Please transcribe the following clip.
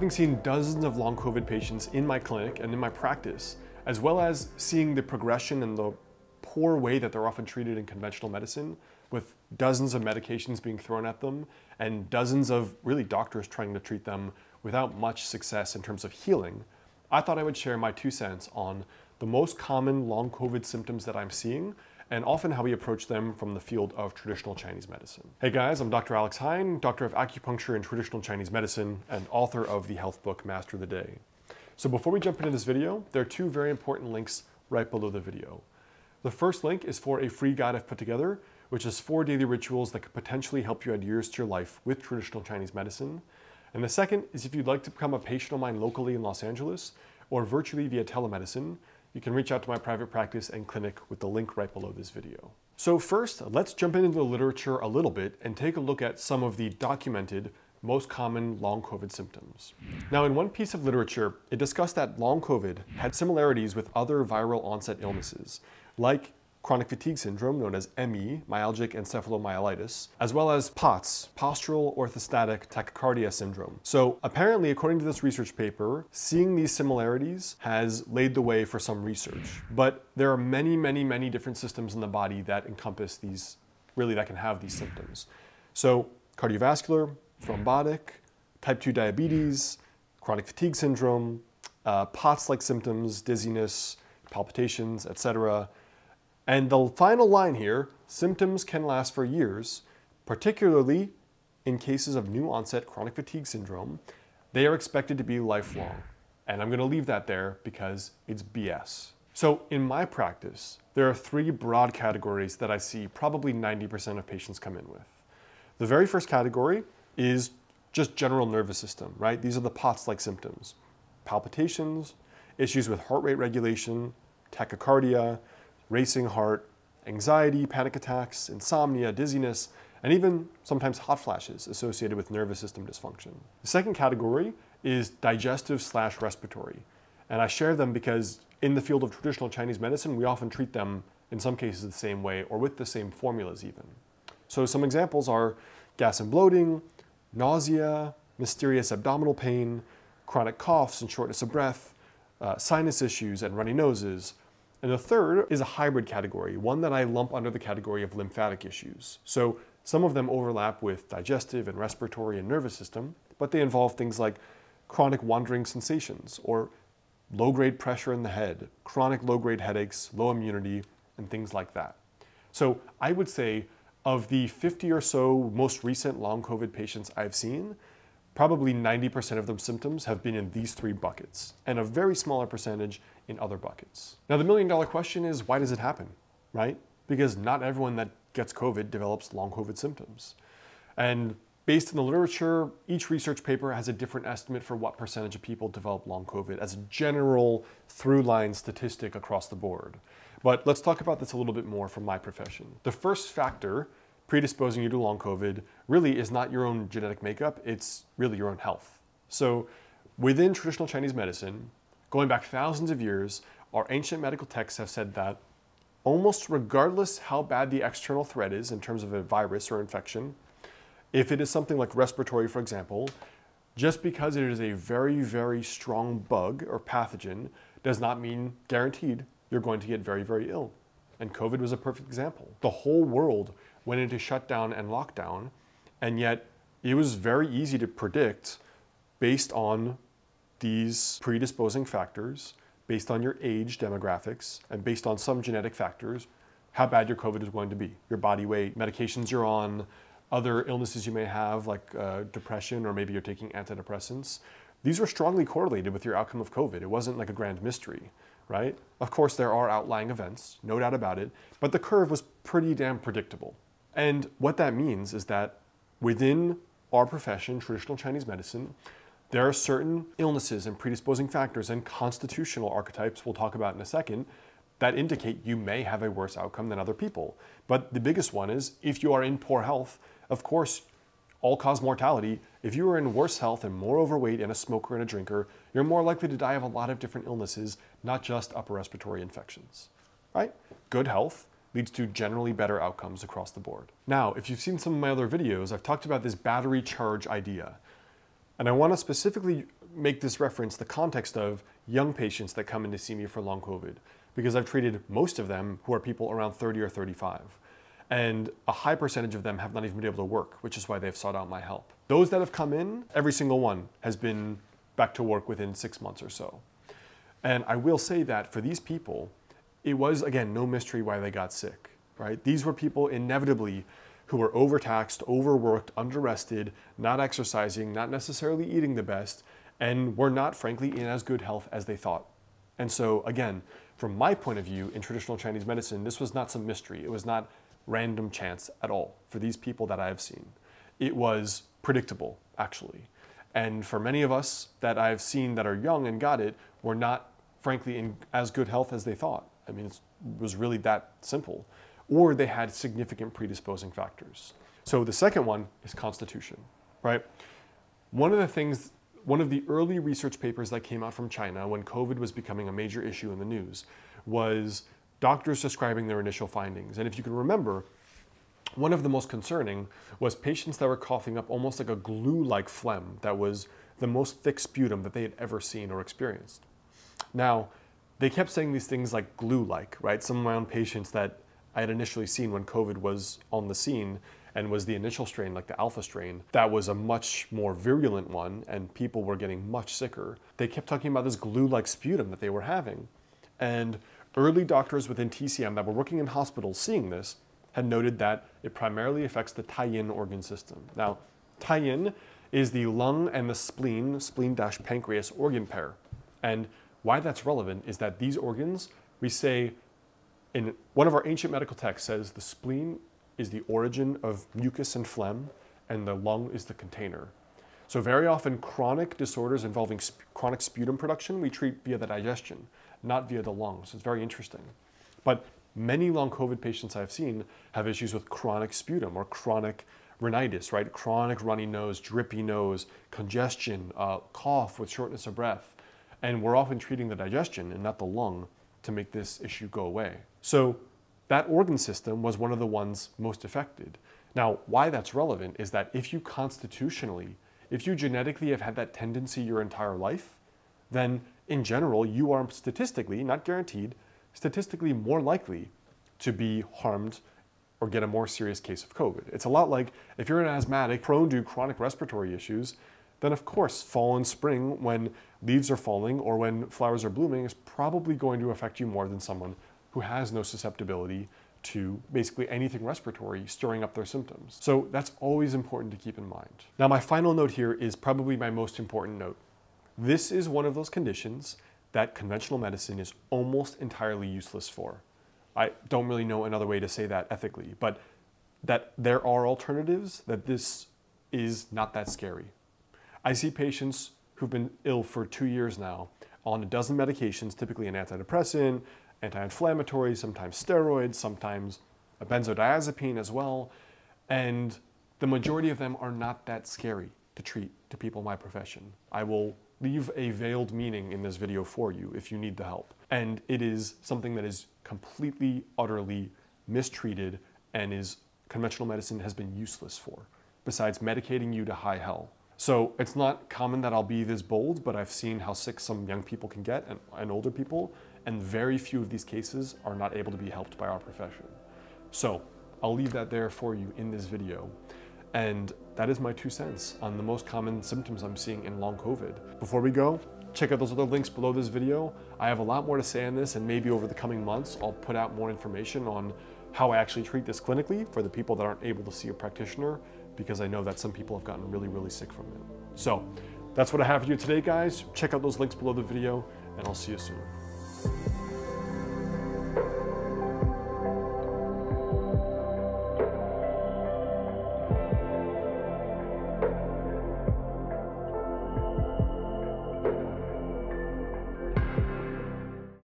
having seen dozens of long COVID patients in my clinic and in my practice, as well as seeing the progression and the poor way that they're often treated in conventional medicine, with dozens of medications being thrown at them and dozens of really doctors trying to treat them without much success in terms of healing, I thought I would share my two cents on the most common long COVID symptoms that I'm seeing and often how we approach them from the field of traditional Chinese medicine. Hey guys, I'm Dr. Alex Heyne, Doctor of Acupuncture and Traditional Chinese Medicine and author of the health book Master of the Day. So before we jump into this video, there are two very important links right below the video. The first link is for a free guide I've put together, which is four daily rituals that could potentially help you add years to your life with traditional Chinese medicine. And the second is if you'd like to become a patient of mine locally in Los Angeles or virtually via telemedicine, you can reach out to my private practice and clinic with the link right below this video. So first, let's jump into the literature a little bit and take a look at some of the documented most common long COVID symptoms. Now, in one piece of literature, it discussed that long COVID had similarities with other viral onset illnesses, like chronic fatigue syndrome, known as ME, myalgic encephalomyelitis, as well as POTS, postural orthostatic tachycardia syndrome. So apparently, according to this research paper, seeing these similarities has laid the way for some research. But there are many, many, many different systems in the body that encompass these, really that can have these symptoms. So cardiovascular, thrombotic, type 2 diabetes, chronic fatigue syndrome, uh, POTS-like symptoms, dizziness, palpitations, etc., and the final line here, symptoms can last for years, particularly in cases of new onset chronic fatigue syndrome. They are expected to be lifelong. And I'm going to leave that there because it's BS. So in my practice, there are three broad categories that I see probably 90% of patients come in with. The very first category is just general nervous system, right? These are the POTS-like symptoms. Palpitations, issues with heart rate regulation, tachycardia, racing heart, anxiety, panic attacks, insomnia, dizziness, and even sometimes hot flashes associated with nervous system dysfunction. The second category is digestive slash respiratory. And I share them because in the field of traditional Chinese medicine, we often treat them in some cases the same way or with the same formulas even. So some examples are gas and bloating, nausea, mysterious abdominal pain, chronic coughs and shortness of breath, uh, sinus issues and runny noses, and the third is a hybrid category, one that I lump under the category of lymphatic issues. So some of them overlap with digestive and respiratory and nervous system, but they involve things like chronic wandering sensations or low-grade pressure in the head, chronic low-grade headaches, low immunity, and things like that. So I would say of the 50 or so most recent long COVID patients I've seen, probably 90% of the symptoms have been in these three buckets, and a very smaller percentage in other buckets. Now, the million dollar question is why does it happen, right? Because not everyone that gets COVID develops long COVID symptoms. And based on the literature, each research paper has a different estimate for what percentage of people develop long COVID as a general through line statistic across the board. But let's talk about this a little bit more from my profession. The first factor predisposing you to long COVID really is not your own genetic makeup, it's really your own health. So within traditional Chinese medicine, going back thousands of years, our ancient medical texts have said that almost regardless how bad the external threat is in terms of a virus or infection, if it is something like respiratory, for example, just because it is a very, very strong bug or pathogen does not mean guaranteed you're going to get very, very ill. And COVID was a perfect example. The whole world went into shutdown and lockdown, and yet it was very easy to predict based on these predisposing factors, based on your age demographics, and based on some genetic factors, how bad your COVID is going to be. Your body weight, medications you're on, other illnesses you may have like uh, depression or maybe you're taking antidepressants. These were strongly correlated with your outcome of COVID. It wasn't like a grand mystery right? Of course, there are outlying events, no doubt about it, but the curve was pretty damn predictable. And what that means is that within our profession, traditional Chinese medicine, there are certain illnesses and predisposing factors and constitutional archetypes we'll talk about in a second that indicate you may have a worse outcome than other people. But the biggest one is if you are in poor health, of course, all cause mortality, if you are in worse health and more overweight and a smoker and a drinker, you're more likely to die of a lot of different illnesses, not just upper respiratory infections. Right? Good health leads to generally better outcomes across the board. Now, if you've seen some of my other videos, I've talked about this battery charge idea. And I want to specifically make this reference the context of young patients that come in to see me for long COVID, because I've treated most of them who are people around 30 or 35. And a high percentage of them have not even been able to work, which is why they've sought out my help. Those that have come in, every single one has been back to work within six months or so. And I will say that for these people, it was, again, no mystery why they got sick, right? These were people inevitably who were overtaxed, overworked, underrested, not exercising, not necessarily eating the best, and were not, frankly, in as good health as they thought. And so, again, from my point of view in traditional Chinese medicine, this was not some mystery. It was not random chance at all for these people that I have seen. It was predictable, actually. And for many of us that I've seen that are young and got it, were not, frankly, in as good health as they thought. I mean, it was really that simple. Or they had significant predisposing factors. So the second one is constitution, right? One of the things, one of the early research papers that came out from China when COVID was becoming a major issue in the news was doctors describing their initial findings. And if you can remember, one of the most concerning was patients that were coughing up almost like a glue like phlegm that was the most thick sputum that they had ever seen or experienced. Now, they kept saying these things like glue like, right? Some of my own patients that I had initially seen when COVID was on the scene and was the initial strain, like the alpha strain, that was a much more virulent one and people were getting much sicker. They kept talking about this glue like sputum that they were having. And early doctors within TCM that were working in hospitals seeing this had noted that it primarily affects the Taiyin organ system. Now, Taiyin is the lung and the spleen, spleen-pancreas organ pair. And why that's relevant is that these organs, we say, in one of our ancient medical texts says the spleen is the origin of mucus and phlegm, and the lung is the container. So very often chronic disorders involving sp chronic sputum production, we treat via the digestion, not via the lungs. It's very interesting. But many long COVID patients I've seen have issues with chronic sputum or chronic rhinitis, right? Chronic runny nose, drippy nose, congestion, uh, cough with shortness of breath. And we're often treating the digestion and not the lung to make this issue go away. So that organ system was one of the ones most affected. Now, why that's relevant is that if you constitutionally, if you genetically have had that tendency your entire life, then in general, you are statistically, not guaranteed, statistically more likely to be harmed or get a more serious case of COVID. It's a lot like if you're an asthmatic prone to chronic respiratory issues, then of course, fall and spring, when leaves are falling or when flowers are blooming, is probably going to affect you more than someone who has no susceptibility to basically anything respiratory stirring up their symptoms. So that's always important to keep in mind. Now, my final note here is probably my most important note. This is one of those conditions that conventional medicine is almost entirely useless for. I don't really know another way to say that ethically, but that there are alternatives, that this is not that scary. I see patients who've been ill for two years now on a dozen medications, typically an antidepressant, anti-inflammatory, sometimes steroids, sometimes a benzodiazepine as well. And the majority of them are not that scary to treat to people in my profession. I will leave a veiled meaning in this video for you if you need the help. And it is something that is completely, utterly mistreated and is conventional medicine has been useless for, besides medicating you to high hell. So it's not common that I'll be this bold, but I've seen how sick some young people can get and, and older people, and very few of these cases are not able to be helped by our profession. So I'll leave that there for you in this video. And that is my two cents on the most common symptoms I'm seeing in long COVID. Before we go, check out those other links below this video. I have a lot more to say on this and maybe over the coming months, I'll put out more information on how I actually treat this clinically for the people that aren't able to see a practitioner because I know that some people have gotten really, really sick from it. So that's what I have for you today, guys. Check out those links below the video, and I'll see you soon.